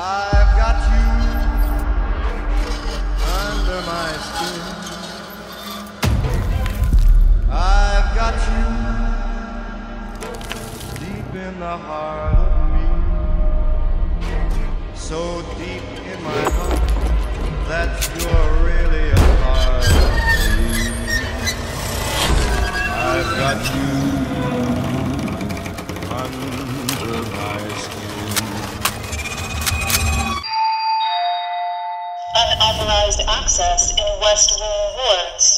I've got you under my skin. I've got you deep in the heart of me. So deep in my heart that you're Unauthorized access in Westwall Woods. I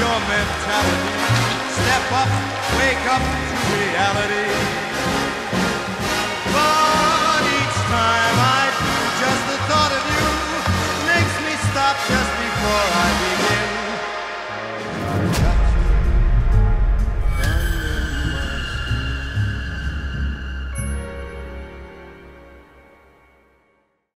your mentality? Step up, wake up to reality.